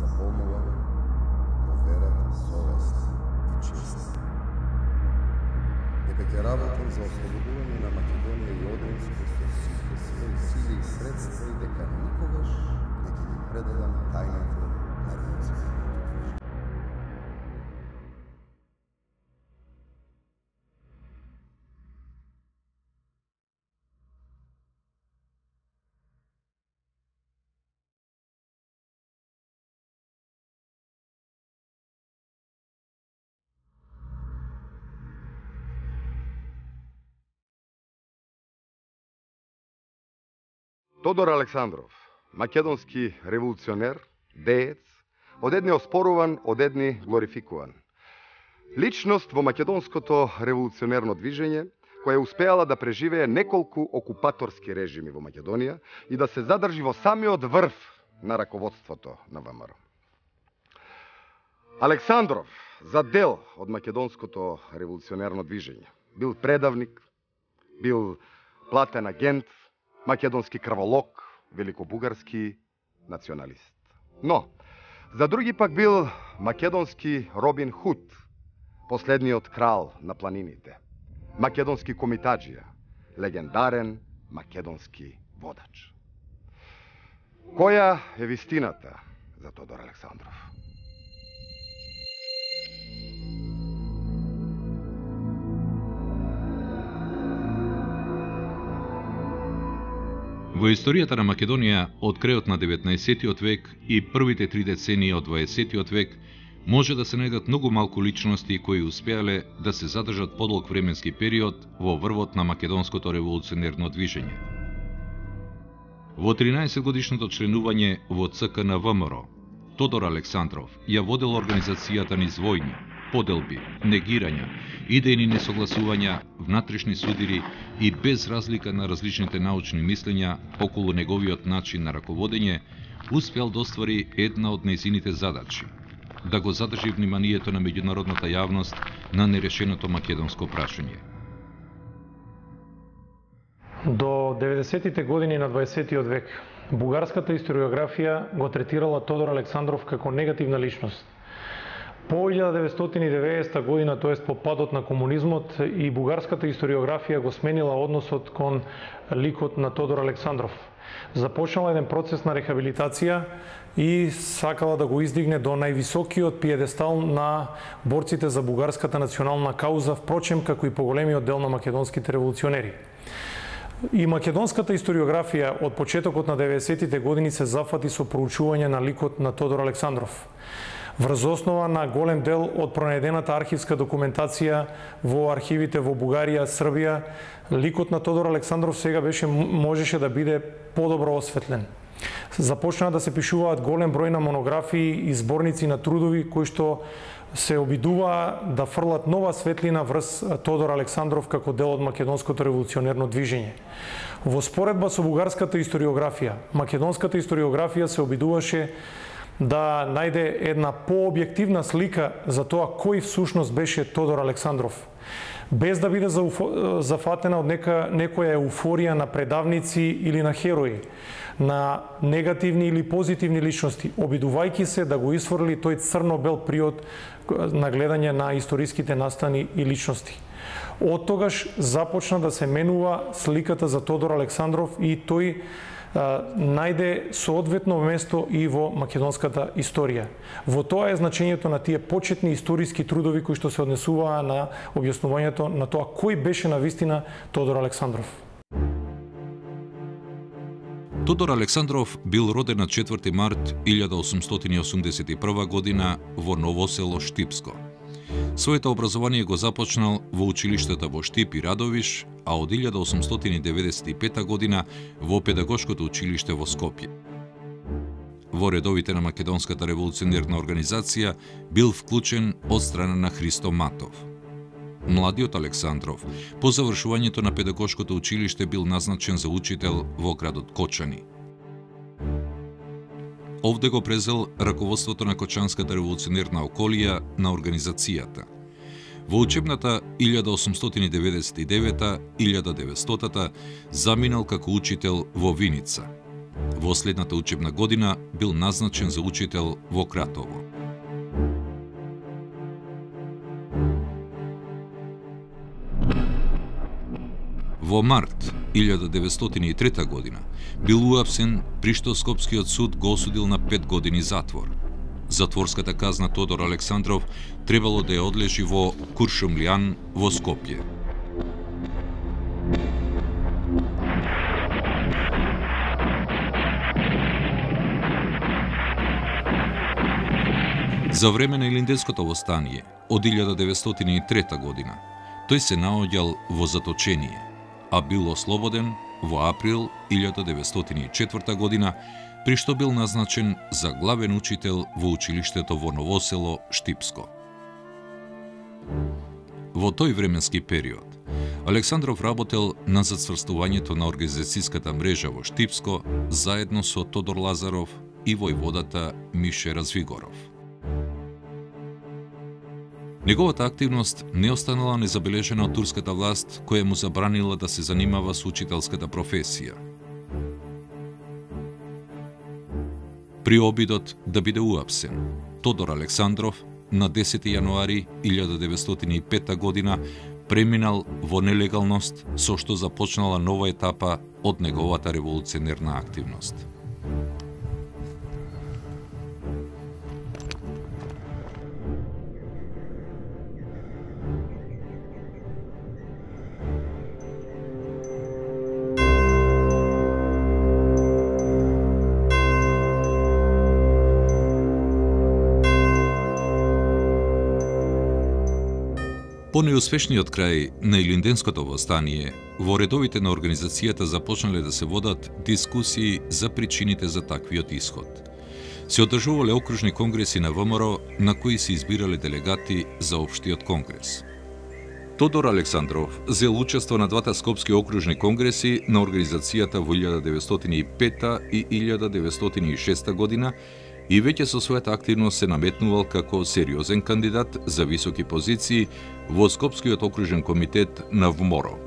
за во вера, совест и чест. Дека ќе работам за ослободување на Македонија и Одринско со сите своји сили и средства и дека никогаш не ќе ги предадам тајната на револуцијата. Тодор Александров, македонски револуционер, деец, од едни оспоруван, од едни глорификуван. Личност во македонското револуционерно движење, која успеала да преживее неколку окупаторски режими во Македонија и да се задржи во самиот врв на раководството на ВМРО. Александров, за дел од македонското револуционерно движење, бил предавник, бил платен агент, македонски крволок, великобугарски националист. Но, за други пак бил македонски Робин Худ, последниот крал на планините, македонски комитаджија, легендарен македонски водач. Која е вистината за Тодор Александров? Во историјата на Македонија од крајот на 19-тиот век и првите три децении од 20-тиот век може да се најдат многу малку личности кои успеале да се задржат подолг временски период во врвот на македонското револуционерно движење. Во 13 годишното членување во ЦК на ВМРО, Тодор Александров ја водел организацијата низ војни, поделби, негирања, идејни несогласувања, внатрешни судири и без разлика на различните научни мислења околу неговиот начин на раководење, успеал да оствари една од нејзините задачи – да го задржи вниманието на меѓународната јавност на нерешеното македонско прашање. До 90-тите години на 20-тиот век, бугарската историографија го третирала Тодор Александров како негативна личност – По 1990 година, тоест по падот на комунизмот, и бугарската историографија го сменила односот кон ликот на Тодор Александров. Започнала еден процес на рехабилитација и сакала да го издигне до највисокиот пиедестал на борците за бугарската национална кауза, впрочем како и поголемиот дел на македонските револуционери. И македонската историографија од почетокот на 90-тите години се зафати со проучување на ликот на Тодор Александров врз основа на голем дел од пронајдената архивска документација во архивите во Бугарија, Србија, ликот на Тодор Александров сега беше можеше да биде подобро осветлен. Започнаа да се пишуваат голем број на монографии и зборници на трудови кои што се обидуваа да фрлат нова светлина врз Тодор Александров како дел од македонското револуционерно движење. Во споредба со бугарската историографија, македонската историографија се обидуваше да најде една пообјективна слика за тоа кој всушност беше Тодор Александров без да биде зафатена од нека, некоја еуфорија на предавници или на херои, на негативни или позитивни личности, обидувајќи се да го изфорли тој црно-бел приод на гледање на историските настани и личности. Од тогаш започна да се менува сликата за Тодор Александров и тој најде соодветно место и во македонската историја. Во тоа е значењето на тие почетни историски трудови кои што се однесуваа на објаснувањето на тоа кој беше на вистина Тодор Александров. Тодор Александров бил роден на 4 март 1881 година во Новосело Штипско. Своето образование го започнал во училиштата во Штип и Радовиш, а од 1895 година во Педагошкото училиште во Скопје. Во редовите на Македонската револуционерна организација бил вклучен од страна на Христо Матов. Младиот Александров, по завршувањето на Педагошкото училиште бил назначен за учител во градот Кочани. Овде го презел раководството на Кочанската револуционерна околија на организацијата. Во учебната 1899-1900 заминал како учител во Виница. Во следната учебна година бил назначен за учител во Кратово. Во март 1903 година бил уапсен при Скопскиот суд го осудил на 5 години затвор. Затворската казна Тодор Александров требало да ја одлежи во Куршумлијан во Скопје. За време на Илинденското востание од 1903 година тој се наоѓал во заточение, а бил ослободен во април 1904 година, при што бил назначен за главен учител во училиштето во Новосело, Штипско. Во тој временски период, Александров работел на зацврстувањето на организацијската мрежа во Штипско заедно со Тодор Лазаров и војводата Мише Развигоров. Неговата активност не останала незабележена од турската власт, која му забранила да се занимава со учителската професија. При обидот да биде уапсен, Тодор Александров на 10 јануари 1905 година преминал во нелегалност, со што започнала нова етапа од неговата револуционерна активност. По неуспешниот крај на Илинденското востание, во редовите на организацијата започнале да се водат дискусии за причините за таквиот исход. Се одржувале окружни конгреси на ВМРО на кои се избирале делегати за Обштиот конгрес. Тодор Александров зел учество на двата скопски окружни конгреси на организацијата во 1905 и 1906 година и веќе со својата активност се наметнувал како сериозен кандидат за високи позиции во Скопскиот окружен комитет на ВМОРО.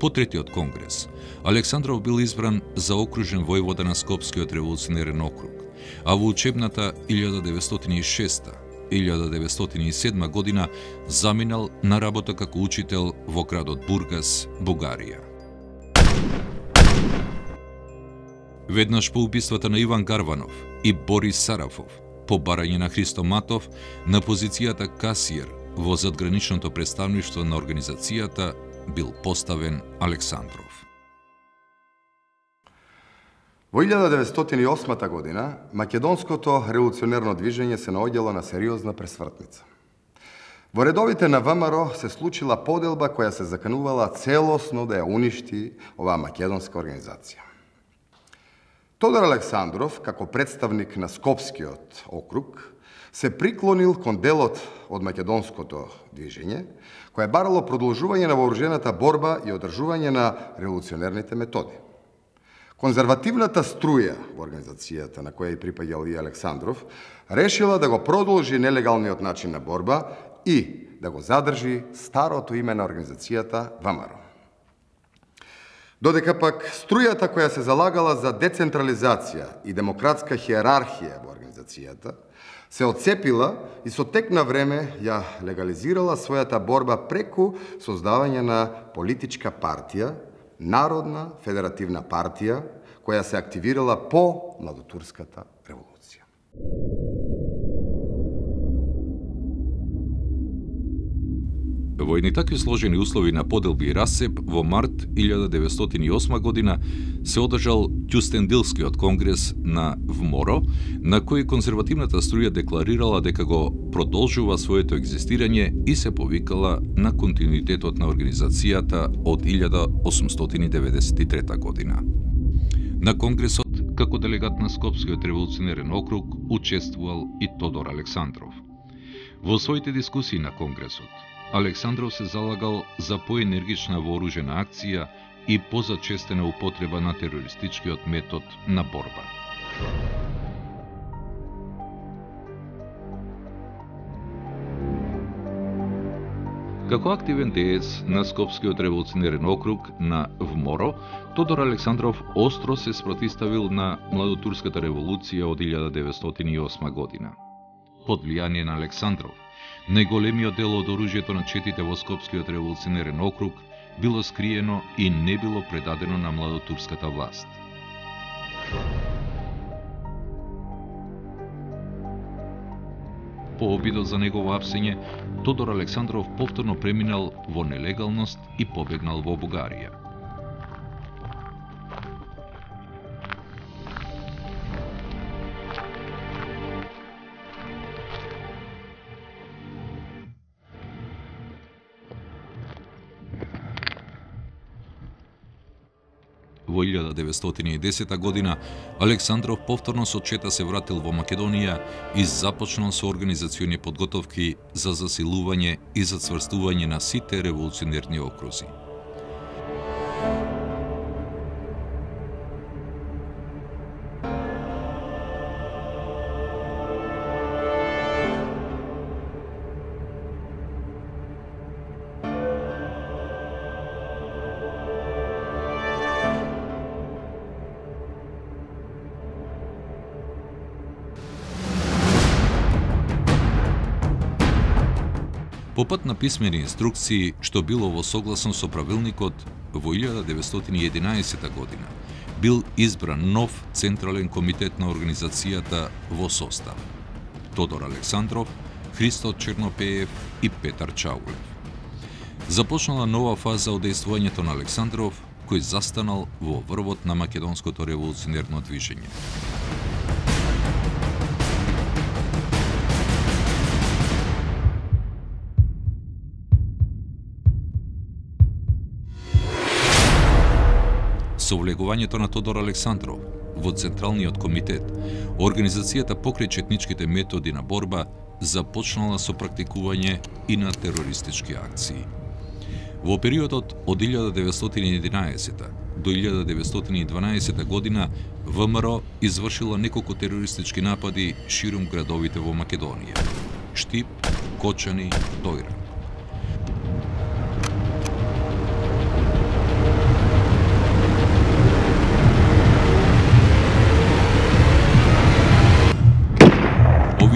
По третиот конгрес, Александров бил избран за окружен војвода на Скопскиот револуционерен округ а во учебната 1906-1907 година заминал на работа како учител во градот Бургас, Бугарија. Веднаш по убиствата на Иван Гарванов и Борис Сарафов, по барање на Христо Матов, на позицијата касиер во задграничното представништво на организацијата бил поставен Александров. Во 1908 година, македонското револуционерно движење се наоѓало на сериозна пресвртница. Во редовите на ВМРО се случила поделба која се заканувала целосно да ја уништи оваа македонска организација. Тодор Александров, како представник на Скопскиот округ, се приклонил кон делот од македонското движење, е барало продолжување на вооружената борба и одржување на револуционерните методи. Конзервативната струја во организацијата на која и припаѓал и Александров, решила да го продолжи нелегалниот начин на борба и да го задржи старото име на организацијата ВМРО. Додека пак струјата која се залагала за децентрализација и демократска хиерархија во организацијата, се отцепила и со тек на време ја легализирала својата борба преку создавање на политичка партија Народна федеративна партија, која се активирала по Младотурската револуција. Во едни такви сложени услови на поделби и расеп, во март 1908 година се одржал Тюстендилскиот конгрес на ВМОРО, на кој консервативната струја декларирала дека го продолжува своето екзистирање и се повикала на континуитетот на организацијата од 1893 година. На конгресот, како делегат на Скопскиот револуционерен округ, учествувал и Тодор Александров. Во своите дискусии на конгресот, Александров се залагал за поенергична вооружена акција и позачестена употреба на терористичкиот метод на борба. Како активен деец на Скопскиот револуционерен округ на Вморо, Тодор Александров остро се спротиставил на младотурската револуција од 1908 година. Под влијание на Александров, најголемиот дел од оружјето на четите во Скопскиот револуционерен округ било скриено и не било предадено на младотурската власт. По обидот за негово апсење, Тодор Александров повторно преминал во нелегалност и побегнал во Бугарија. 1910 година Александров повторно со чета се вратил во Македонија и започнал со организациони подготовки за засилување и зацврстување на сите револуционерни окрузи. Писмени инструкции, што било во согласно со правилникот, во 1911 година бил избран нов Централен комитет на организацијата во состав Тодор Александров, Христо Чернопеев и Петар Чаулев. Започнала нова фаза од действувањето на Александров, кој застанал во врвот на македонското револуционерно движење. Со влегувањето на Тодор Александров во Централниот комитет, организацијата покрај четничките методи на борба започнала со практикување и на терористички акции. Во периодот од 1911 до 1912 година ВМРО извршила неколку терористички напади ширум градовите во Македонија. Штип, Кочани, Дојра.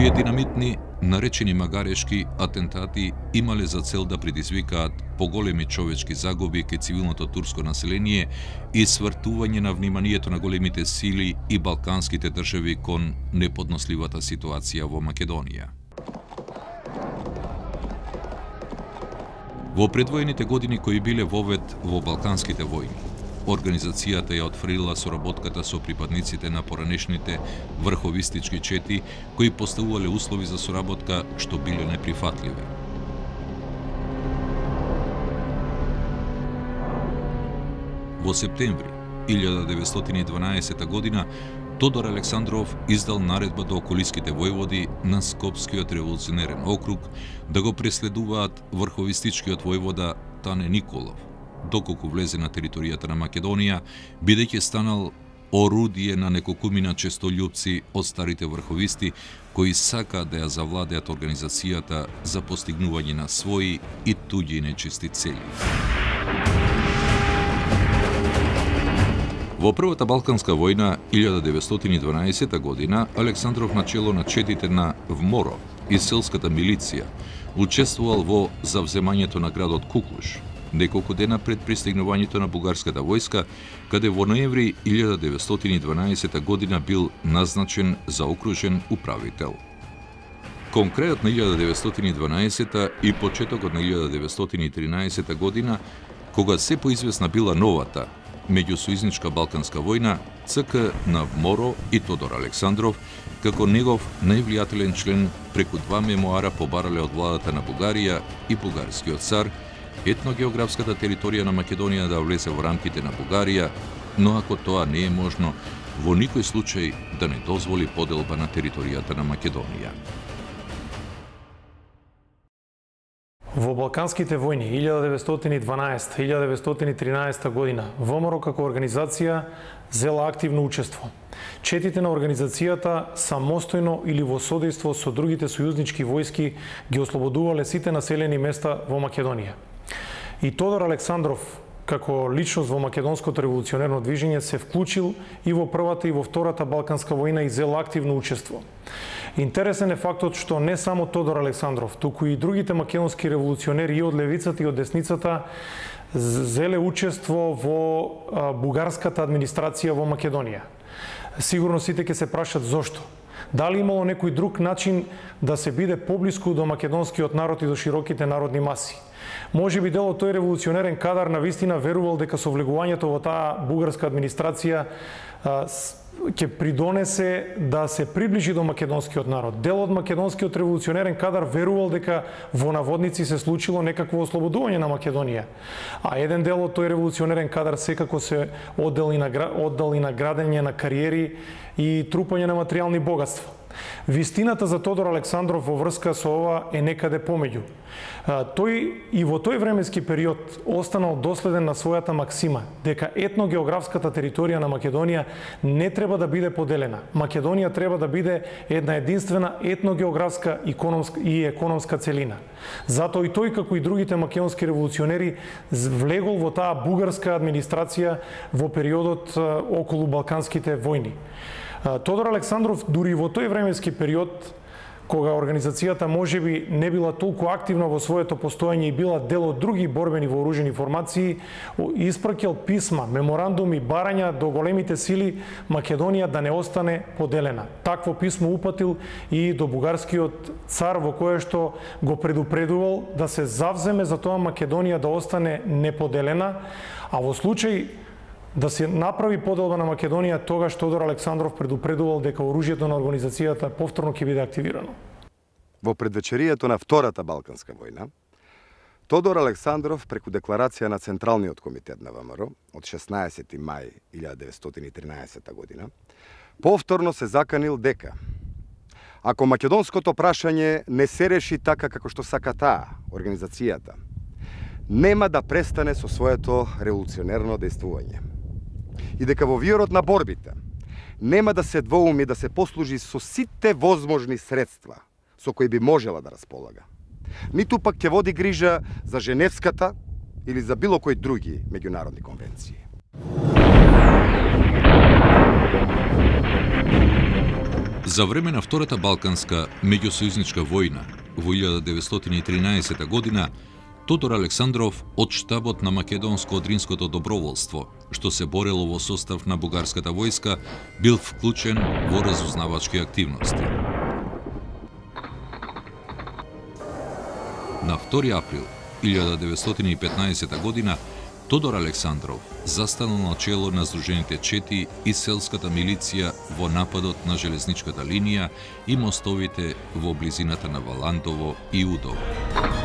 Овие динамитни, наречени магарешки атентати имале за цел да предизвикаат поголеми човечки загуби кај цивилното турско население и свртување на вниманието на големите сили и балканските држави кон неподносливата ситуација во Македонија. Во предвоените години кои биле вовет во Балканските војни, Организацијата ја отфрлила соработката со припадниците на поранешните врховистички чети кои поставувале услови за соработка што биле неприфатливи. Во септември 1912 година Тодор Александров издал наредба до околиските војводи на Скопскиот револуционерен округ да го преследуваат врховистичкиот војвода Тане Николов, доколку влезе на територијата на Македонија, бидејќи станал орудие на неколкумина честолюбци од старите врховисти кои сака да ја завладеат организацијата за постигнување на своји и туѓи нечисти цели. Во Првата Балканска војна 1912 година Александров начело на четите на ВМОРО и селската милиција учествувал во завземањето на градот Куклуш, неколку дена пред пристигнувањето на бугарската војска, каде во ноември 1912 година бил назначен за окружен управител. Кон крајот на 1912 и почетокот на 1913 година, кога се поизвестна била новата меѓусојзничка Балканска војна, ЦК на Моро и Тодор Александров, како негов највлијателен член преку два мемуара побарале од владата на Бугарија и бугарскиот цар, етногеографската територија на Македонија да влезе во рамките на Бугарија, но ако тоа не е можно, во никој случај да не дозволи поделба на територијата на Македонија. Во Балканските војни 1912-1913 година ВМРО како организација зела активно учество. Четите на организацијата самостојно или во содејство со другите сојузнички војски ги ослободувале сите населени места во Македонија. И Тодор Александров како личност во македонското револуционерно движење се вклучил и во првата и во втората Балканска војна и зел активно учество. Интересен е фактот што не само Тодор Александров, туку и другите македонски револуционери и од левицата и од десницата зеле учество во бугарската администрација во Македонија. Сигурно сите ќе се прашат зошто. Дали имало некој друг начин да се биде поблиску до македонскиот народ и до широките народни маси? Може би дел од тој револуционерен кадар на вистина верувал дека со влегувањето во таа бугарска администрација ќе придонесе да се приближи до македонскиот народ. Дел од македонскиот револуционерен кадар верувал дека во наводници се случило некакво ослободување на Македонија. А еден дел од тој револуционерен кадар секако се оддал и на, оддали на градење на кариери и трупање на материјални богатства. Вистината за Тодор Александров во врска со ова е некаде помеѓу. Тој и во тој временски период останал доследен на својата максима дека етногеографската територија на Македонија не треба да биде поделена. Македонија треба да биде една единствена етногеографска и економска целина. Затоа и тој како и другите македонски револуционери влегол во таа бугарска администрација во периодот околу Балканските војни. Тодор Александров дури во тој временски период кога организацијата може би не била толку активна во своето постоење и била дел од други борбени вооружени формации, испракел писма, меморандуми, барања до големите сили Македонија да не остане поделена. Такво писмо упатил и до бугарскиот цар во кое што го предупредувал да се завземе за тоа Македонија да остане неподелена, а во случај да се направи поделба на Македонија, тогаш Тодор Александров предупредувал дека оружјето на организацијата повторно ќе биде активирано. Во предвечерието на Втората Балканска војна, Тодор Александров преку декларација на Централниот комитет на ВМРО од 16 мај 1913 година повторно се заканил дека ако македонското прашање не се реши така како што сака таа организацијата, нема да престане со своето револуционерно действување и дека во виорот на борбите нема да се двоуми да се послужи со сите возможни средства со кои би можела да располага. Ниту пак ќе води грижа за Женевската или за било кој други меѓународни конвенции. За време на Втората Балканска меѓусојузничка војна во 1913 година Тодор Александров од штабот на Македонско-Одринското доброволство, што се борело во состав на бугарската војска, бил вклучен во разузнавачки активности. На 2 април 1915 година Тодор Александров застанал на чело на Сдружените чети и селската милиција во нападот на железничката линија и мостовите во близината на Валандово и Удово.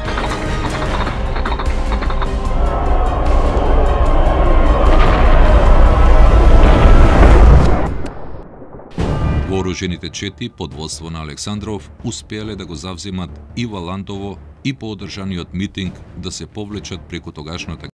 Вооружените чети под водство на Александров успеале да го завземат и Валантово и по одржаниот митинг да се повлечат преку тогашната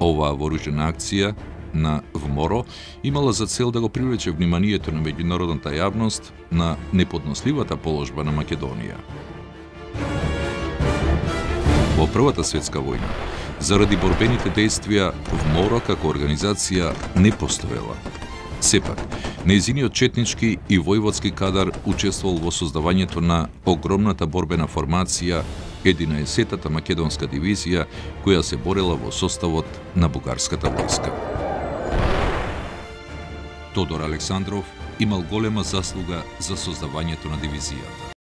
Оваа вооружена акција на ВМОРО имала за цел да го привлече вниманието на меѓународната јавност на неподносливата положба на Македонија. Во Првата светска војна заради борбените действија ВМОРО како организација не постоела. Сепак, нејзиниот четнички и војводски кадар учествувал во создавањето на огромната борбена формација 11-тата македонска дивизија која се борела во составот на бугарската војска. Тодор Александров имал голема заслуга за создавањето на дивизијата.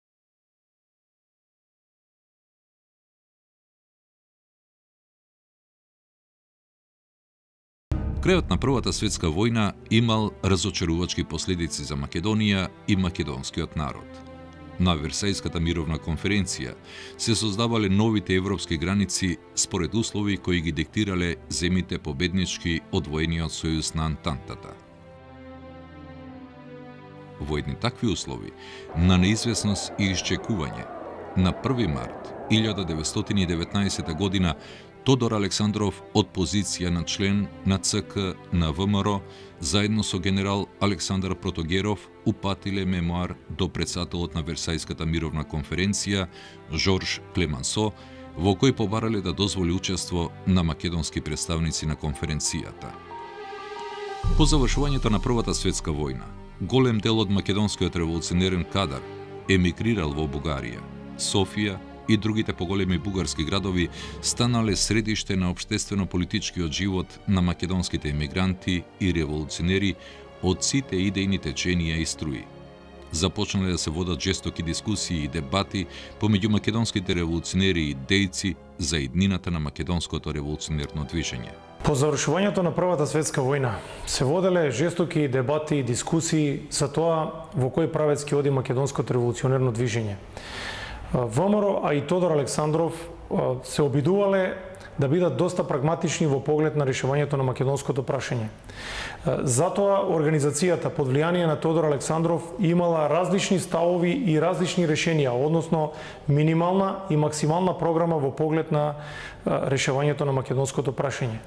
Крајот на Првата светска војна имал разочарувачки последици за Македонија и македонскиот народ. На Версајската мировна конференција се создавале новите европски граници според услови кои ги диктирале земите победнички од војниот сојуз на Антантата. во едни такви услови на неизвестност и исчекување. На 1 март 1919 година Тодор Александров од позиција на член на ЦК на ВМРО заедно со генерал Александар Протогеров упатиле мемуар до председателот на Версајската мировна конференција Жорж Клемансо во кој побарале да дозволи учество на македонски представници на конференцијата. По завршувањето на Првата светска војна, голем дел од македонскиот револуционерен кадар емигрирал во Бугарија. Софија и другите поголеми бугарски градови станале средиште на обштествено-политичкиот живот на македонските емигранти и револуционери од сите идејни теченија и струи започнале да се водат жестоки дискусии и дебати помеѓу македонските револуционери и дејци за иднината на македонското револуционерно движење. По завршувањето на Првата светска војна се воделе жестоки дебати и дискусии за тоа во кој правец ќе оди македонското револуционерно движење. ВМРО, а и Тодор Александров се обидувале да бидат доста прагматични во поглед на решувањето на македонското прашање. Затоа организацијата под влијание на Тодор Александров имала различни ставови и различни решенија, односно минимална и максимална програма во поглед на решавањето на македонското прашање.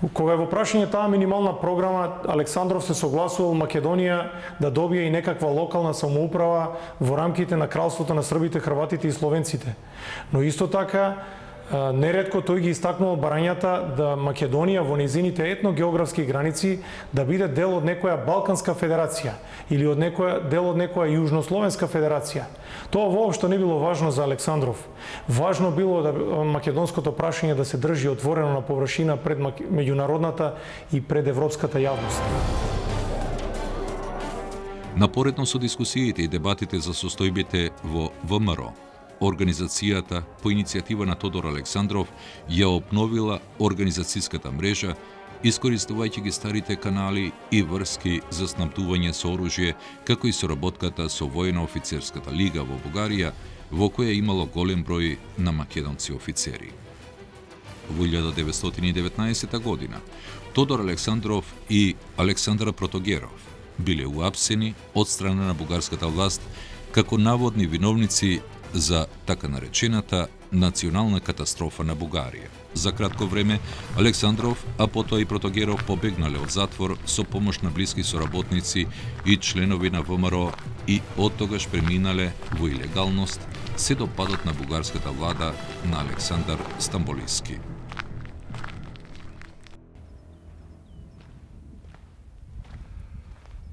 Кога е во прашање таа минимална програма, Александров се согласувал Македонија да добие и некаква локална самоуправа во рамките на кралството на србите, хрватите и словенците. Но исто така нередко тој ги истакнувал барањата да Македонија во незините етногеографски граници да биде дел од некоја Балканска федерација или од некоја дел од некоја Јужнословенска федерација. Тоа воопшто не било важно за Александров. Важно било да македонското прашање да се држи отворено на површина пред меѓународната и пред европската јавност. Напоредно со дискусиите и дебатите за состојбите во ВМРО, Организацијата, по иницијатива на Тодор Александров, ја обновила организацијската мрежа, искористувајќи ги старите канали и врски за снабдување со оружје, како и соработката со војно-офицерската лига во Бугарија, во која имало голем број на македонци офицери. Во 1919 година Тодор Александров и Александра Протогеров биле уапсени од страна на бугарската власт како наводни виновници за така наречената национална катастрофа на Бугарија. За кратко време, Александров, а потоа и Протогеров побегнале од затвор со помош на блиски соработници и членови на ВМРО и од тогаш преминале во илегалност се до падот на бугарската влада на Александар Стамболиски.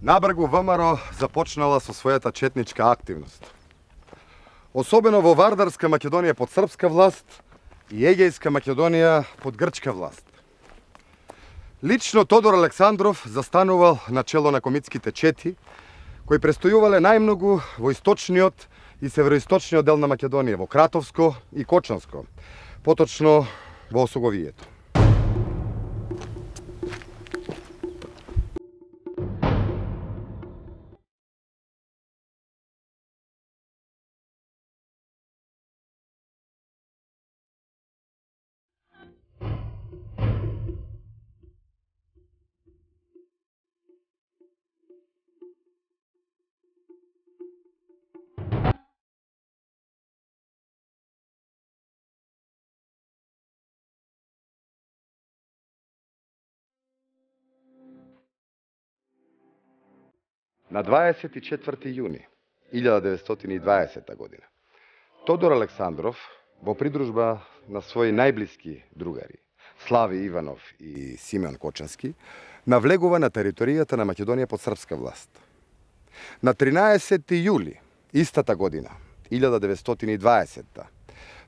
Набргу ВМРО започнала со својата четничка активност особено во Вардарска Македонија под српска власт и Егејска Македонија под грчка власт. Лично Тодор Александров застанувал на чело на комитските чети, кои престојувале најмногу во источниот и североисточниот дел на Македонија, во Кратовско и Кочанско, поточно во Осоговието. На 24 јуни 1920 година Тодор Александров во придружба на своји најблиски другари Слави Иванов и Симеон Кочански навлегува на територијата на Македонија под српска власт. На 13 јули истата година 1920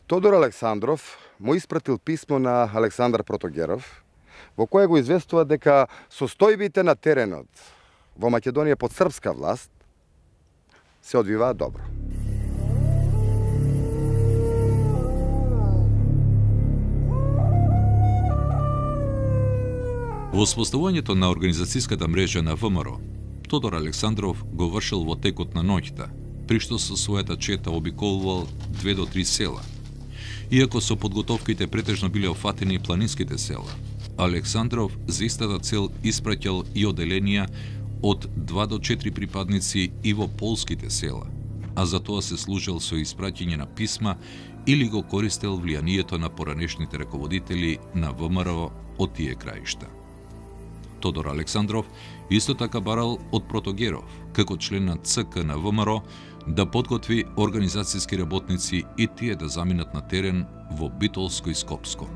Тодор Александров му испратил писмо на Александар Протогеров во кое го известува дека состојбите на теренот во Македонија под српска власт се одвиваат добро. Во споставувањето на организацијската мрежа на ВМРО, Тодор Александров го вршил во текот на ноќта, при што со својата чета обиколувал две до три села. Иако со подготовките претежно биле офатени планинските села, Александров за истата цел испраќал и оделенија од 2 до 4 припадници и во полските села, а за тоа се служел со испраќање на писма или го користел влијанието на поранешните раководители на ВМРО од тие краишта. Тодор Александров исто така барал од Протогеров, како член на ЦК на ВМРО, да подготви организацијски работници и тие да заминат на терен во Битолско и Скопско.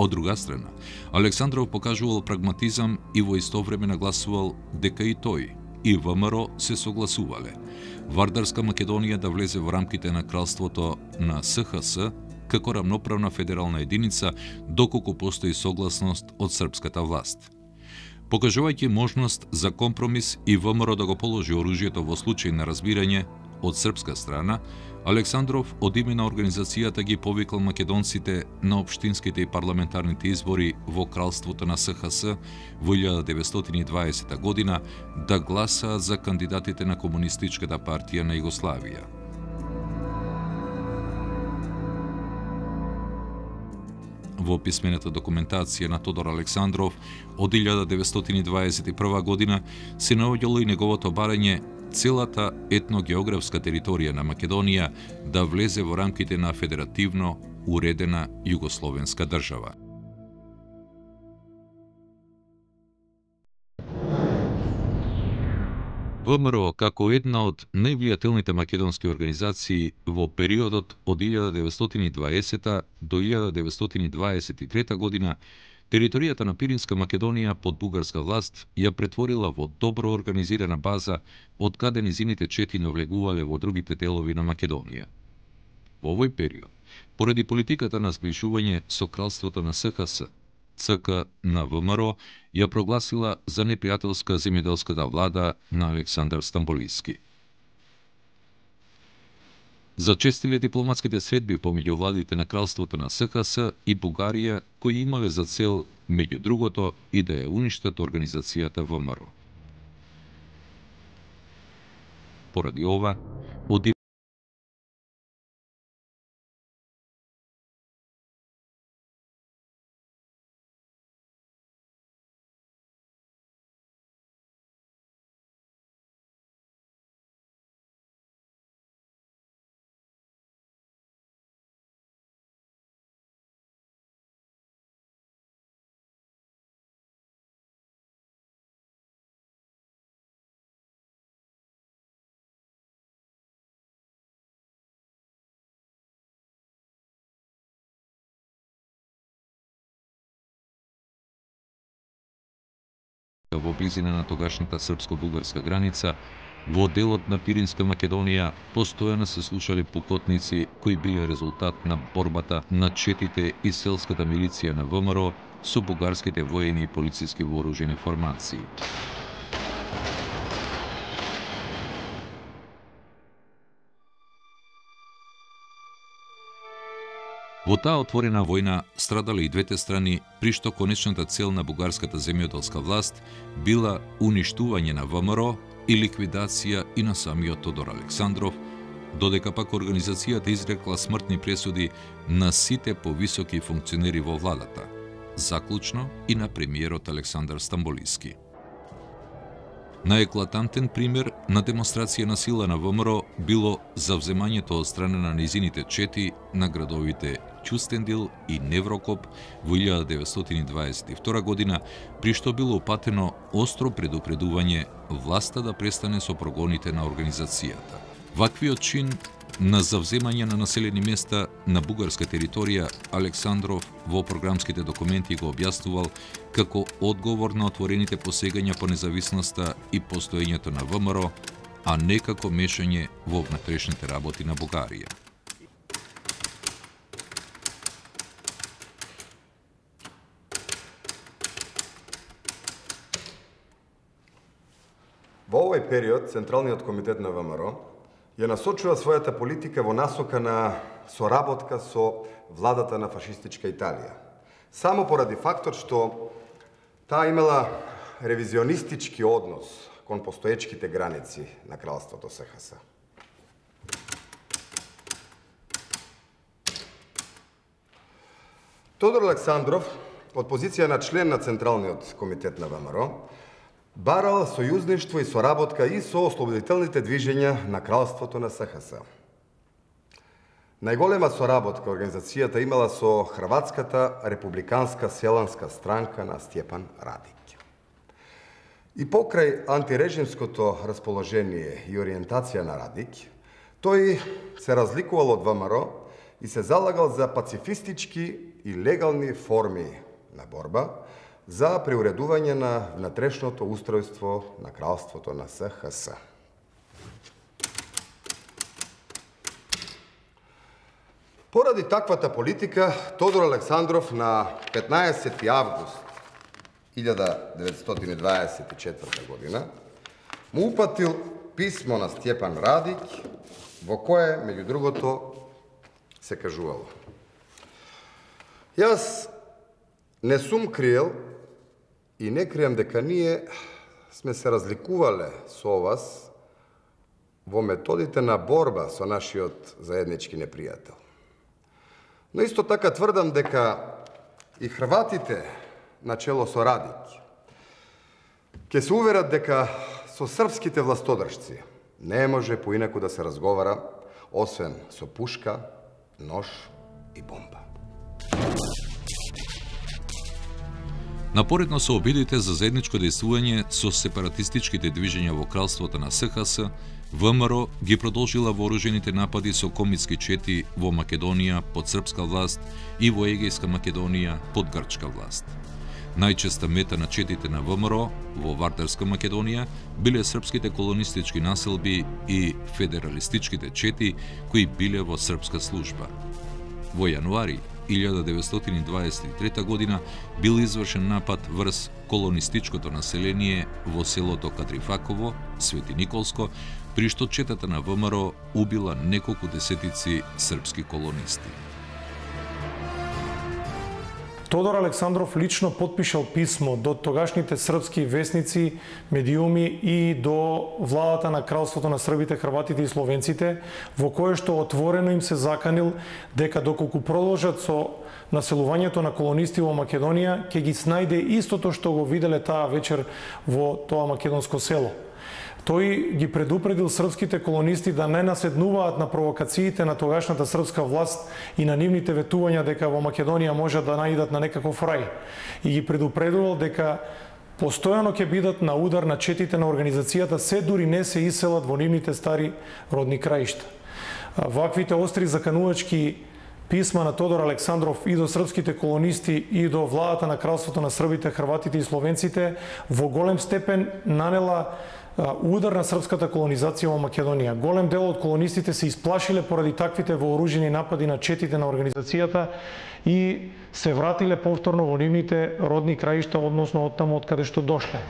Од друга страна, Александров покажувал прагматизам и во исто време нагласувал дека и тој и ВМРО се согласувале. Вардарска Македонија да влезе во рамките на кралството на СХС како рамноправна федерална единица доколку постои согласност од српската власт. Покажувајќи можност за компромис и ВМРО да го положи оружјето во случај на разбирање од српска страна, Александров од име на организацијата ги повикал македонците на општинските и парламентарните избори во кралството на СХС во 1920 година да гласаат за кандидатите на Комунистичката партија на Југославија. во писмената документација на Тодор Александров од 1921 година се наоѓало и неговото барање целата етногеографска територија на Македонија да влезе во рамките на федеративно уредена југословенска држава. ВМРО како една од највлијателните македонски организации во периодот од 1920 до 1923 година, територијата на Пиринска Македонија под бугарска власт ја претворила во добро организирана база од каде низините чети навлегувале во другите делови на Македонија. Во овој период, поради политиката на сближување со кралството на СХС, ЦК на ВМРО ја прогласила за непријателска земјоделската влада на Александар Стамболиски. Зачестиле дипломатските средби помеѓу владите на кралството на СХС и Бугарија, кои имале за цел, меѓу другото, и да ја уништат организацијата ВМРО. Поради ова, од во близина на тогашната српско-бугарска граница, во делот на Пиринска Македонија постојано се слушале пукотници кои биле резултат на борбата на четите и селската милиција на ВМРО со бугарските воени и полициски вооружени формации. Во таа отворена војна страдале и двете страни, при што конечната цел на бугарската земјоделска власт била уништување на ВМРО и ликвидација и на самиот Тодор Александров, додека пак организацијата изрекла смртни пресуди на сите повисоки функционери во владата, заклучно и на премиерот Александар Стамболиски. Наеклатантен пример на демонстрација на сила на ВМРО било завземањето од страна на низините чети на градовите Чустендил и Неврокоп во 1922 година, при што било упатено остро предупредување власта да престане со прогоните на организацијата. Ваквиот чин на завземање на населени места на бугарска територија, Александров во програмските документи го објаснувал како одговор на отворените посегања по независноста и постоењето на ВМРО, а не како мешање во внатрешните работи на Бугарија. Во овој период, Централниот комитет на ВМРО ја насочува својата политика во насока на соработка со владата на фашистичка Италија. Само поради фактор што таа имала ревизионистички однос кон постоечките граници на кралството СХС. Тодор Александров од позиција на член на Централниот комитет на ВМРО, барал сојузништво и соработка и со ослободителните движења на кралството на СХС. Најголема соработка организацијата имала со Хрватската републиканска селанска странка на Стјепан Радик. И покрај антирежимското расположение и ориентација на Радик, тој се разликувал од ВМРО и се залагал за пацифистички и легални форми на борба за преуредување на внатрешното устројство на кралството на СХС. Поради таквата политика, Тодор Александров на 15. август 1924 година му упатил писмо на Стјепан Радик, во кое, меѓу другото, се кажувало. Јас не сум криел и не крием дека ние сме се разликувале со вас во методите на борба со нашиот заеднички непријател. Но исто така тврдам дека и хрватите на чело со Радик ќе се уверат дека со српските властодржци не може поинаку да се разговара освен со пушка, нож и бомба. Напоредно со обидите за заедничко действување со сепаратистичките движења во кралството на СХС, ВМРО ги продолжила вооружените напади со комитски чети во Македонија под српска власт и во Егејска Македонија под грчка власт. Најчеста мета на четите на ВМРО во Вардарска Македонија биле српските колонистички населби и федералистичките чети кои биле во српска служба. Во јануари 1923 година бил извршен напад врз колонистичкото население во селото Кадрифаково, Свети Николско, при што четата на ВМРО убила неколку десетици српски колонисти. Тодор Александров лично подпишал писмо до тогашните српски вестници, медиуми и до владата на кралството на србите, хрватите и словенците, во кое што отворено им се заканил дека доколку продолжат со населувањето на колонисти во Македонија, ќе ги снајде истото што го виделе таа вечер во тоа македонско село. Тој ги предупредил српските колонисти да не наседнуваат на провокациите на тогашната српска власт и на нивните ветувања дека во Македонија може да наидат на некаков рај. И ги предупредувал дека постојано ќе бидат на удар на четите на организацијата, се дури не се иселат во нивните стари родни краишта. Ваквите остри заканувачки писма на Тодор Александров и до српските колонисти и до владата на кралството на србите, хрватите и словенците во голем степен нанела удар на српската колонизација во Македонија. Голем дел од колонистите се исплашиле поради таквите вооружени напади на четите на организацијата и се вратиле повторно во нивните родни краишта, односно од таму од каде што дошле.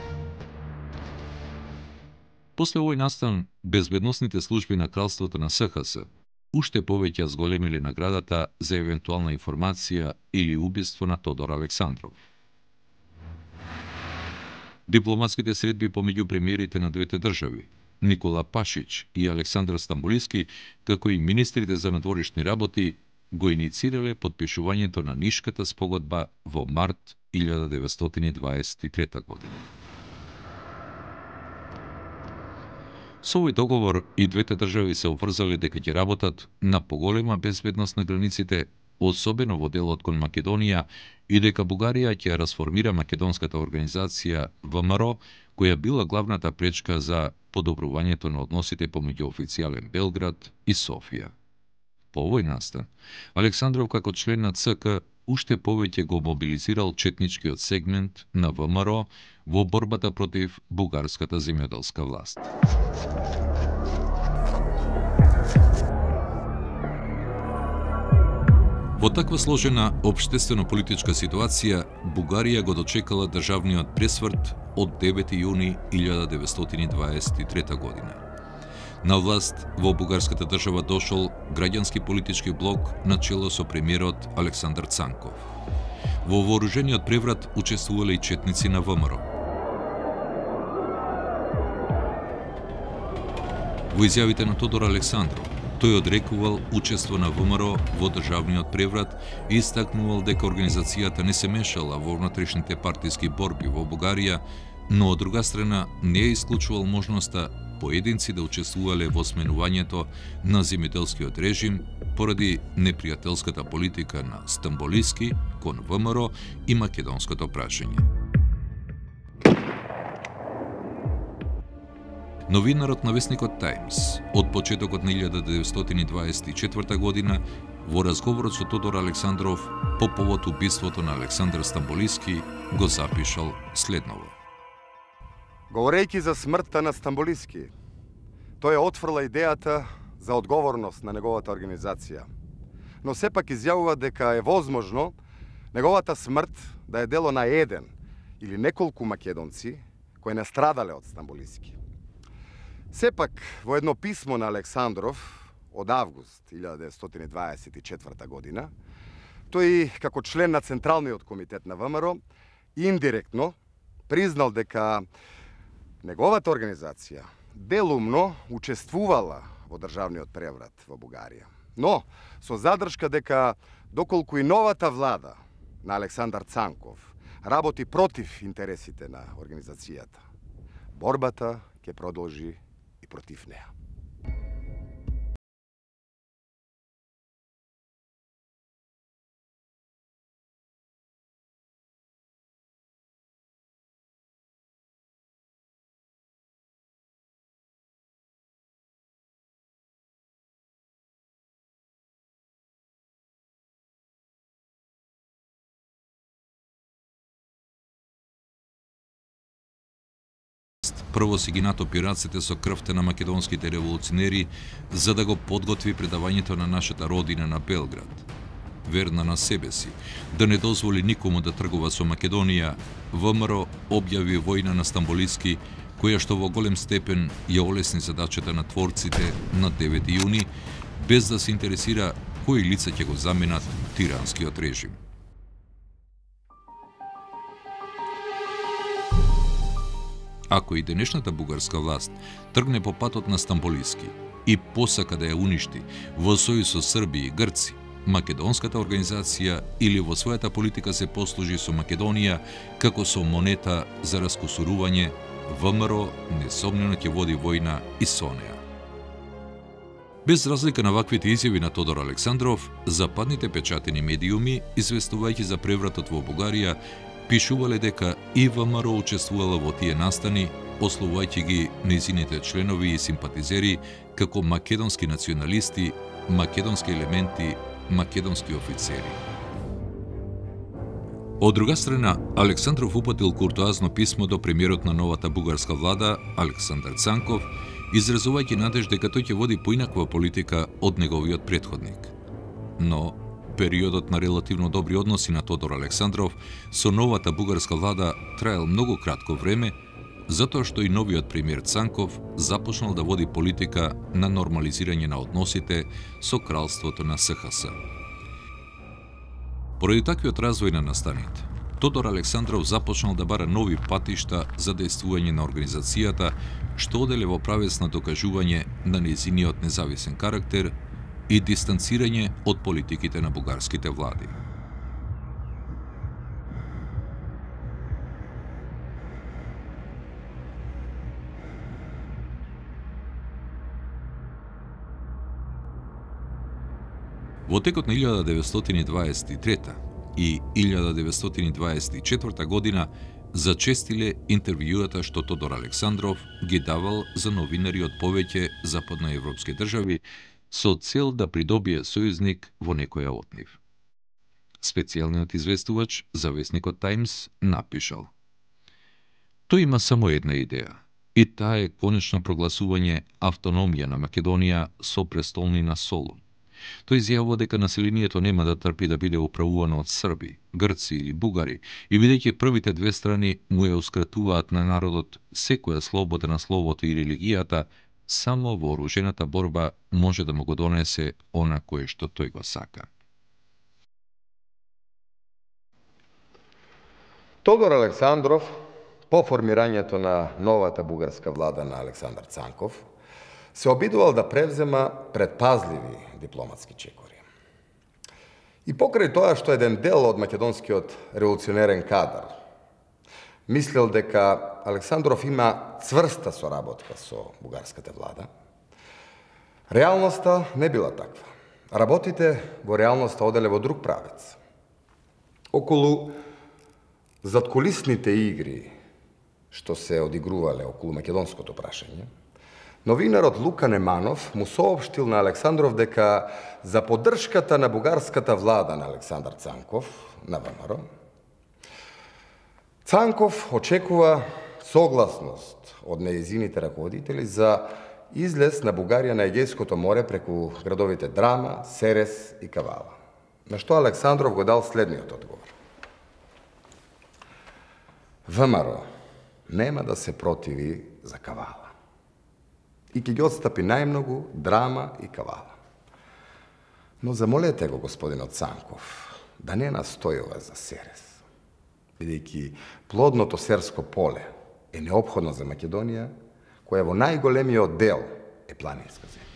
После овој настан, безбедносните служби на кралството на СХС уште повеќе зголемиле наградата за евентуална информација или убиство на Тодор Александров. Дипломатските средби помеѓу премиерите на двете држави, Никола Пашич и Александар Стамбулиски, како и министрите за надворешни работи, го иницирале подпишувањето на Нишката спогодба во март 1923 година. Со овој договор и двете држави се обврзале дека ќе работат на поголема безбедност на границите особено во делот кон Македонија, и дека Бугарија ќе расформира македонската организација ВМРО, која била главната пречка за подобрувањето на односите помеѓу официјален Белград и Софија. По овој настан, Александров како член на ЦК уште повеќе го мобилизирал четничкиот сегмент на ВМРО во борбата против бугарската земјоделска власт. Во таква сложена обштествено-политичка ситуација, Бугарија го дочекала државниот пресврт од 9 јуни 1923 година. На власт во бугарската држава дошол граѓански политички блок на чело со премиерот Александар Цанков. Во вооружениот преврат учествувале и четници на ВМРО. Во изјавите на Тодор Александров, Тој одрекувал учество на ВМРО во државниот преврат и истакнувал дека организацијата не се мешала во внатрешните партиски борби во Бугарија, но од друга страна не е исклучувал можноста поединци да учествувале во сменувањето на земјоделскиот режим поради непријателската политика на Стамболиски кон ВМРО и македонското прашање. Новинарот на вестникот Таймс од почетокот на 1924 година во разговорот со Тодор Александров по повод убиството на Александр Стамболиски го запишал следново. Говорејќи за смртта на Стамболиски, тој отфрла идејата за одговорност на неговата организација. Но сепак изјавува дека е возможно неговата смрт да е дело на еден или неколку македонци кои не страдале од Стамболиски. Сепак, во едно писмо на Александров од август 1924 година, тој како член на Централниот комитет на ВМРО индиректно признал дека Неговата организација делумно учествувала во државниот преврат во Бугарија. Но, со задршка дека доколку и новата влада на Александар Цанков работи против интересите на организацијата, борбата ќе продолжи и Прво си ги натопи рацете со крвта на македонските револуционери за да го подготви предавањето на нашата родина на Белград. Верна на себе си, да не дозволи никому да тргува со Македонија, ВМРО објави војна на Стамболиски, која што во голем степен ја олесни задачата на творците на 9 јуни, без да се интересира кои лица ќе го заменат тиранскиот режим. Ако и денешната бугарска власт тргне по патот на Стамболиски и посака да ја уништи во сојуз со Србија и Грци, македонската организација или во својата политика се послужи со Македонија како со монета за раскусурување, ВМРО несомнено ќе води војна и со неа. Без разлика на ваквите изјави на Тодор Александров, западните печатени медиуми, известувајќи за превратот во Бугарија, пишувале дека и ВМРО учествувала во тие настани, ословувајќи ги незините членови и симпатизери како македонски националисти, македонски елементи, македонски офицери. Од друга страна, Александров упатил куртуазно писмо до премиерот на новата бугарска влада, Александар Цанков, изразувајќи надеж дека тој ќе води поинаква политика од неговиот предходник. Но Периодот на релативно добри односи на Тодор Александров со новата бугарска влада траел многу кратко време, затоа што и новиот премиер Цанков започнал да води политика на нормализирање на односите со кралството на СХС. Поради таквиот развој на настаните, Тодор Александров започнал да бара нови патишта за действување на организацијата, што оделе во правец на докажување на незиниот независен карактер и дистанцирање од политиките на бугарските влади. Во текот на 1923 и 1924 година зачестиле интервјуата што Тодор Александров ги давал за новинари од повеќе западноевропски држави со цел да придобие сојузник во некоја од нив. Специјалниот известувач за вестникот Таймс напишал Тој има само една идеја, и таа е конечно прогласување автономија на Македонија со престолни на Солун. Тој изјавува дека населението нема да трпи да биде управувано од Срби, Грци или Бугари, и бидејќи првите две страни му ја ускратуваат на народот секоја слобода на словото и религијата, само вооружената борба може да му го донесе она кое што тој го сака. Тодор Александров, по формирањето на новата бугарска влада на Александар Цанков, се обидувал да превзема предпазливи дипломатски чекори. И покрај тоа што еден дел од македонскиот револуционерен кадар мислел дека Александров има цврста соработка со бугарската влада, реалноста не била таква. Работите во реалноста оделе во друг правец. Околу задколисните игри што се одигрувале околу македонското прашање, Новинарот Лука Неманов му соопштил на Александров дека за поддршката на бугарската влада на Александар Цанков, на ВМРО, Цанков очекува согласност од неизините раководители за излез на Бугарија на Егејското море преку градовите Драма, Серес и Кавала. На што Александров го дал следниот одговор. ВМРО нема да се противи за Кавала и ќе ги отстапи најмногу драма и кавала. Но замолете го господинот Цанков да не настојува за Серес, бидејќи плодното серско поле е необходно за Македонија, која во најголемиот дел е планинска земја.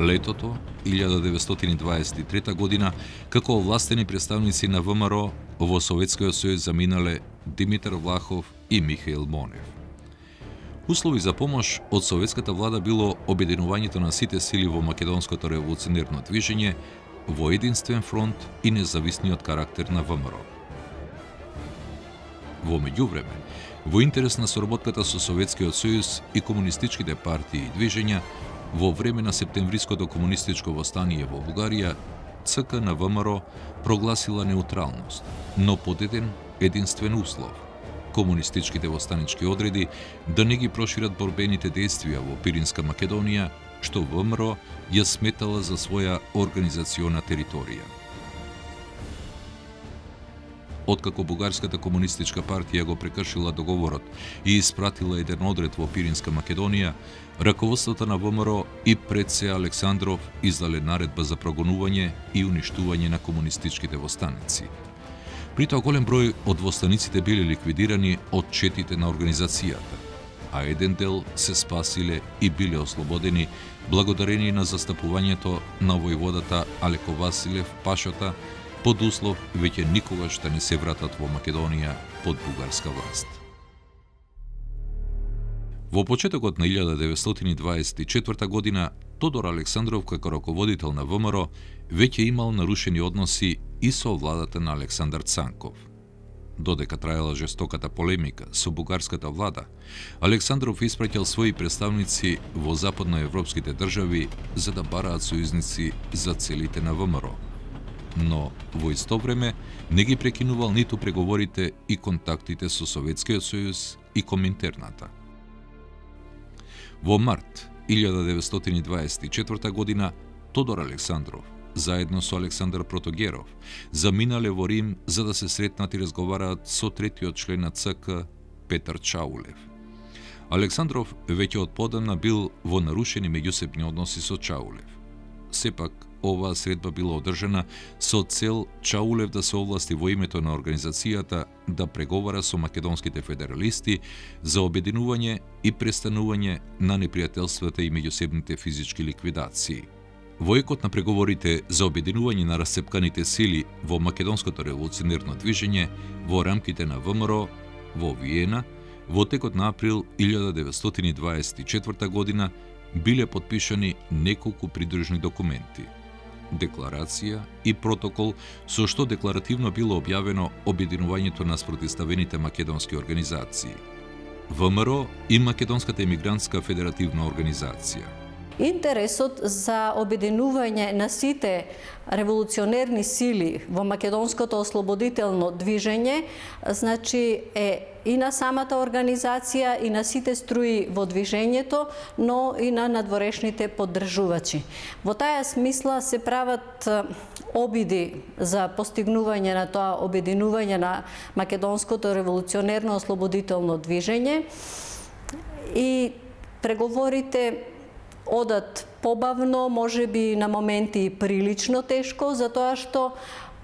Летото 1923 година, како овластени представници на ВМРО во Советскиот сојуз заминале Димитар Влахов и Михаил Монев. Услови за помош од советската влада било обединувањето на сите сили во македонското револуционерно движење во единствен фронт и независниот карактер на ВМРО. Во меѓувреме, во интерес на соработката со Советскиот сојуз и комунистичките партии и движења, Во време на септемвриското комунистичко востание во Бугарија, ЦК на ВМРО прогласила неутралност, но под еден единствен услов – комунистичките востанички одреди да не ги прошират борбените действија во Пиринска Македонија, што ВМРО ја сметала за своја организациона територија. Откако Бугарската комунистичка партија го прекршила договорот и испратила еден одред во Пиринска Македонија, раководството на ВМРО и пред се Александров издале наредба за прогонување и уништување на комунистичките востаници. При тоа голем број од востаниците биле ликвидирани од четите на организацијата, а еден дел се спасиле и биле ослободени благодарение на застапувањето на војводата Алеко Василев Пашата под услов веќе никогаш да не се вратат во Македонија под бугарска власт. Во почетокот на 1924 година Тодор Александров како раководител на ВМРО веќе имал нарушени односи и со владата на Александар Цанков. Додека траела жестоката полемика со бугарската влада, Александров испраќал своји представници во западноевропските држави за да бараат сојузници за целите на ВМРО но во исто време не ги прекинувал ниту преговорите и контактите со Советскиот сојуз и Коминтерната. Во март 1924 година Тодор Александров, заедно со Александар Протогеров, заминале во Рим за да се сретнат и разговараат со третиот член на ЦК Петар Чаулев. Александров веќе од подамна бил во нарушени меѓусебни односи со Чаулев. Сепак, оваа средба била одржана со цел Чаулев да се овласти во името на организацијата да преговара со македонските федералисти за обединување и престанување на непријателствата и меѓусебните физички ликвидации. Во екот на преговорите за обединување на расцепканите сили во македонското револуционерно движење во рамките на ВМРО во Виена, во текот на април 1924 година биле подпишани неколку придружни документи – декларација и протокол со што декларативно било објавено обединувањето на спротиставените македонски организации. ВМРО и Македонската емигрантска федеративна организација – Интересот за обединување на сите револуционерни сили во македонското ослободително движење, значи е и на самата организација и на сите струи во движењето, но и на надворешните поддржувачи. Во таа смисла се прават обиди за постигнување на тоа обединување на македонското револуционерно ослободително движење и преговорите одат побавно, може би на моменти прилично тешко, затоа што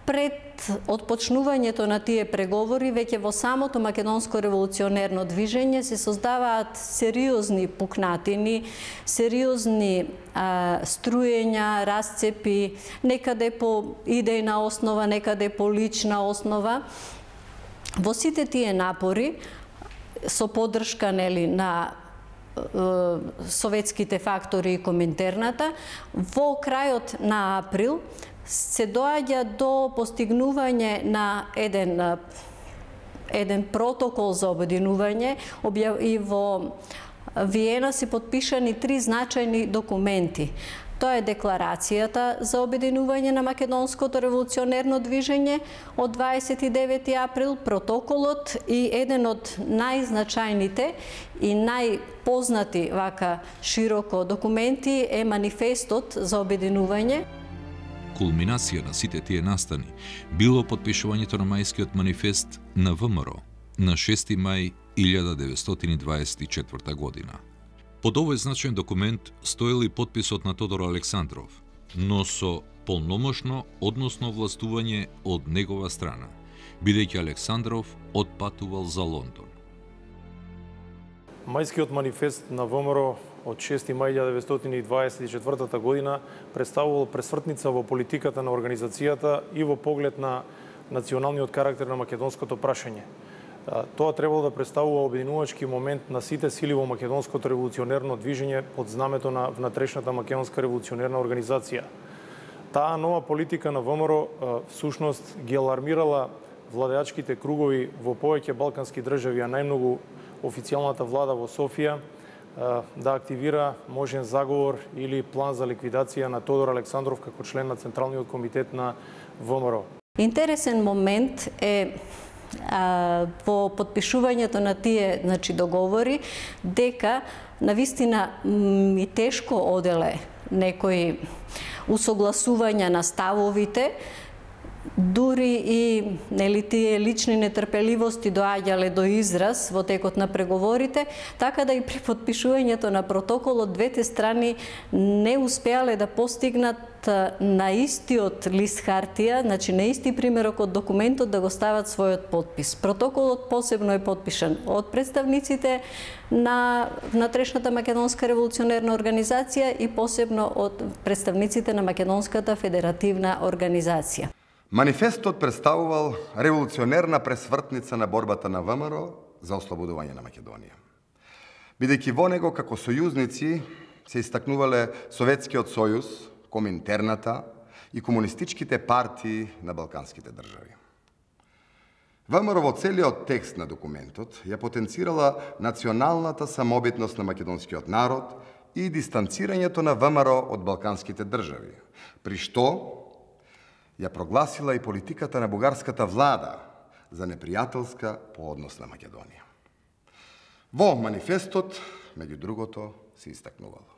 Пред отпочнувањето на тие преговори, веќе во самото македонско револуционерно движење се создаваат сериозни пукнатини, сериозни а, струења, расцепи, некаде по идејна основа, некаде по лична основа. Во сите тие напори, со поддршка нели, на советските фактори и коминтерната, во крајот на април се доаѓа до постигнување на еден еден протокол за обединување и во Виена се подпишани три значајни документи. Тоа е декларацијата за обединување на македонското револуционерно движење од 29 април, протоколот и еден од најзначајните и најпознати вака широко документи е манифестот за обединување. Кулминација на сите тие настани било подпишувањето на мајскиот манифест на ВМРО на 6 мај 1924 година. Под овој значен документ стоел и подписот на Тодор Александров, но со полномошно, односно властување од негова страна, бидејќи Александров отпатувал за Лондон. Мајскиот манифест на ВМРО од 6 мај 1924 година представувал пресвртница во политиката на организацијата и во поглед на националниот карактер на македонското прашање – Тоа требало да представува обединувачки момент на сите сили во македонското револуционерно движење под знамето на внатрешната македонска револуционерна организација. Таа нова политика на ВМРО всушност ги алармирала владеачките кругови во повеќе балкански држави, а најмногу официјалната влада во Софија, да активира можен заговор или план за ликвидација на Тодор Александров како член на Централниот комитет на ВМРО. Интересен момент е а, во подпишувањето на тие значи, договори, дека на вистина ми тешко оделе некои усогласувања на ставовите, дури и нели тие лични нетрпеливости доаѓале до израз во текот на преговорите, така да и при подпишувањето на протоколот двете страни не успеале да постигнат на истиот лист хартија, значи на исти примерок од документот да го стават својот подпис. Протоколот посебно е подпишан од представниците на внатрешната македонска револуционерна организација и посебно од представниците на македонската федеративна организација. Манифестот представувал револуционерна пресвртница на борбата на ВМРО за ослободување на Македонија. Бидејќи во него како сојузници се истакнувале Советскиот сојуз, Коминтерната и комунистичките партии на балканските држави. ВМРО во целиот текст на документот ја потенцирала националната самобитност на македонскиот народ и дистанцирањето на ВМРО од балканските држави, при што ја прогласила и политиката на бугарската влада за непријателска по однос на Македонија. Во манифестот, меѓу другото, се истакнувало.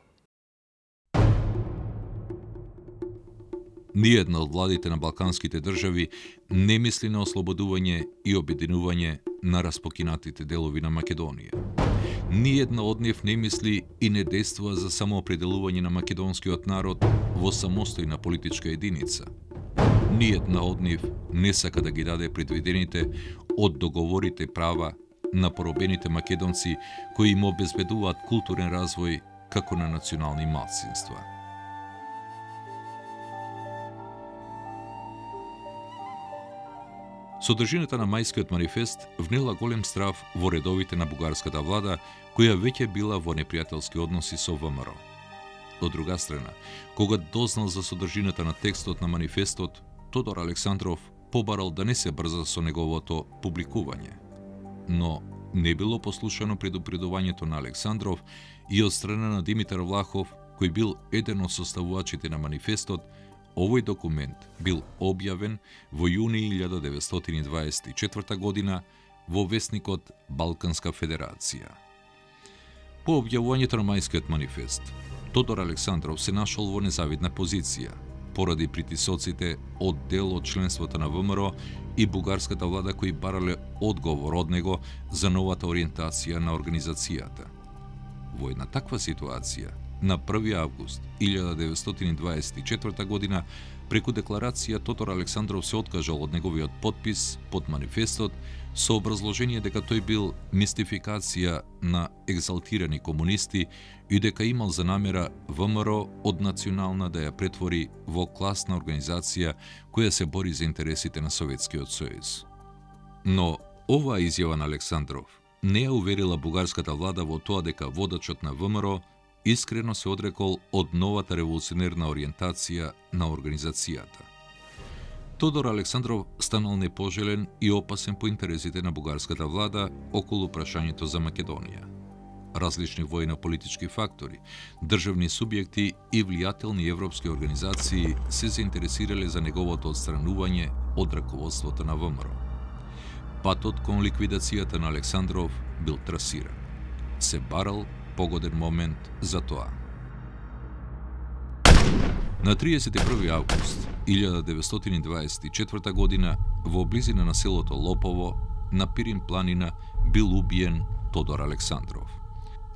Ниедна од владите на балканските држави не мисли на ослободување и обединување на распокинатите делови на Македонија. Ниедна од нив не мисли и не действува за самоопределување на македонскиот народ во самостојна политичка единица – Ниједна од нив не сака да ги даде предвидените од договорите права на поробените македонци кои им обезбедуваат културен развој како на национални малцинства. Содржината на мајскиот манифест внела голем страв во редовите на бугарската влада, која веќе била во непријателски односи со ВМРО. Од друга страна, кога дознал за содржината на текстот на манифестот, Тодор Александров побарал да не се брза со неговото публикување. Но не било послушано предупредувањето на Александров и од страна на Димитар Влахов, кој бил еден од составувачите на манифестот, овој документ бил објавен во јуни 1924 година во вестникот Балканска федерација. По објавувањето на мајскиот манифест, Тодор Александров се нашол во незавидна позиција – поради притисоците од дел од членството на ВМРО и бугарската влада кои барале одговор од него за новата ориентација на организацијата. Во една таква ситуација, на 1 август 1924 година преку декларација Тотор Александров се откажал од неговиот подпис под манифестот со образложение дека тој бил мистификација на екзалтирани комунисти и дека имал за намера ВМРО од национална да ја претвори во класна организација која се бори за интересите на Советскиот сојуз. Но оваа изјава на Александров не ја уверила бугарската влада во тоа дека водачот на ВМРО искрено се одрекол од новата револуционерна ориентација на организацијата. Тодор Александров станал непожелен и опасен по интересите на бугарската влада околу прашањето за Македонија. Различни војно-политички фактори, државни субјекти и влијателни европски организации се заинтересирале за неговото отстранување од раководството на ВМРО. Патот кон ликвидацијата на Александров бил трасиран. Се барал погоден момент за тоа. На 31 август 1924 година во близина на селото Лопово на Пирин планина бил убиен Тодор Александров.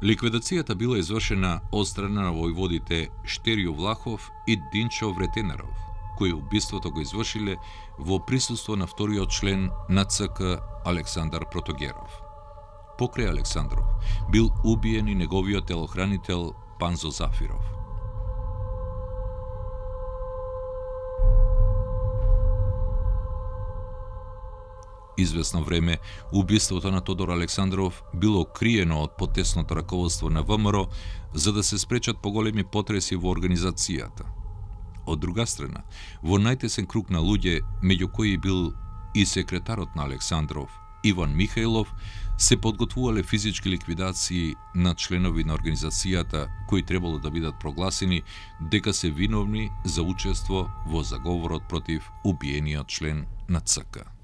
Ликвидацијата била извршена од страна на војводите Штерио Влахов и Динчо Вретенеров, кои убиството го извршиле во присуство на вториот член на ЦК Александар Протогеров. Покрај Александров бил убиен и неговиот телохранител Панзо Зафиров. Известно време, убиството на Тодор Александров било криено од потесното раководство на ВМРО за да се спречат поголеми потреси во организацијата. Од друга страна, во најтесен круг на луѓе, меѓу кои бил и секретарот на Александров, Иван Михаилов, се подготвувале физички ликвидации на членови на организацијата кои требало да бидат прогласени дека се виновни за учество во заговорот против убиениот член на ЦК.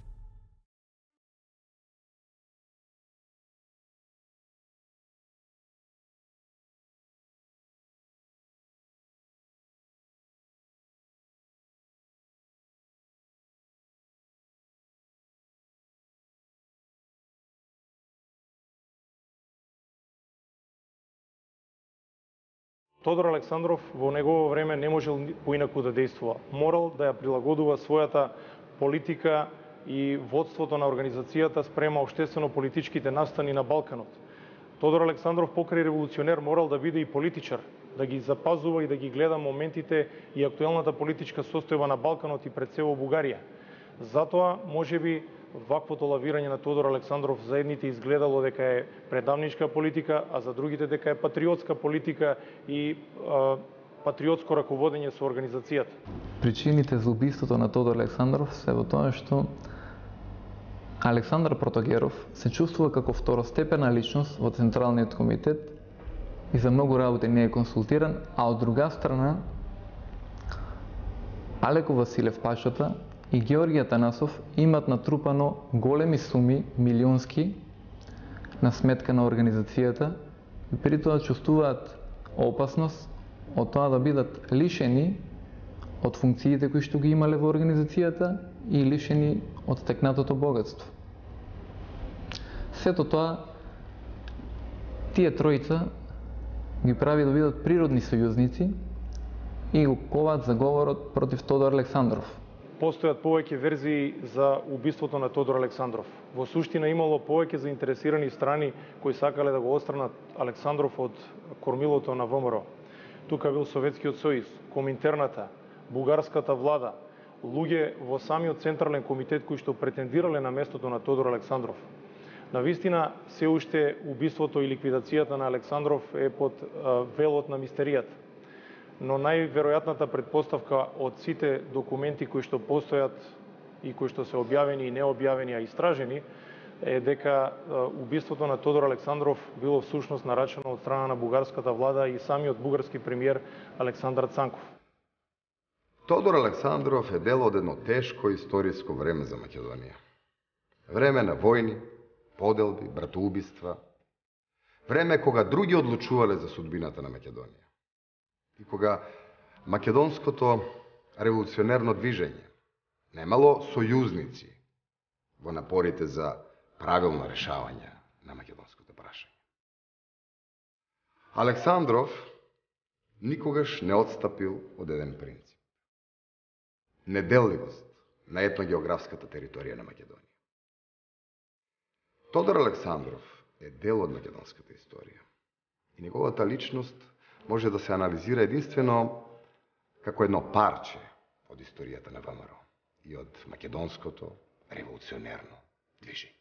Тодор Александров во негово време не можел поинаку да действува. Морал да ја прилагодува својата политика и водството на организацијата спрема обштествено-политичките настани на Балканот. Тодор Александров покрај револуционер морал да биде и политичар, да ги запазува и да ги гледа моментите и актуелната политичка состојба на Балканот и пред се во Бугарија. Затоа, може би ваквото лавирање на Тодор Александров за едните изгледало дека е предавничка политика, а за другите дека е патриотска политика и а, патриотско раководење со организацијата. Причините за убиството на Тодор Александров се во тоа што Александар Протогеров се чувствува како второстепена личност во Централниот комитет и за многу работи не е консултиран, а од друга страна Алеко Василев Пашата и Георгија Танасов имат натрупано големи суми, милионски, на сметка на организацијата и при тоа чувствуваат опасност од тоа да бидат лишени од функциите кои што ги имале во организацијата и лишени од стекнатото богатство. Сето тоа тие тројца ги прави да бидат природни сојузници и го коват заговорот против Тодор Александров постојат повеќе верзии за убиството на Тодор Александров. Во суштина имало повеќе заинтересирани страни кои сакале да го отстранат Александров од кормилото на ВМРО. Тука бил Советскиот сојуз, Коминтерната, бугарската влада, луѓе во самиот Централен комитет кои што претендирале на местото на Тодор Александров. На вистина, се уште убиството и ликвидацијата на Александров е под велот на мистеријата но најверојатната предпоставка од сите документи кои што постојат и кои што се објавени и необјавени, а истражени, е дека убиството на Тодор Александров било всушност нарачено од страна на бугарската влада и самиот бугарски премиер Александар Цанков. Тодор Александров е дел од едно тешко историско време за Македонија. Време на војни, поделби, братоубиства, време кога други одлучувале за судбината на Македонија и кога македонското револуционерно движење немало сојузници во напорите за правилно решавање на македонското прашање. Александров никогаш не отстапил од еден принцип. Неделливост на етногеографската територија на Македонија. Тодор Александров е дел од македонската историја и неговата личност може да се анализира единствено како едно парче од историјата на ВМРО и од македонското револуционерно движење.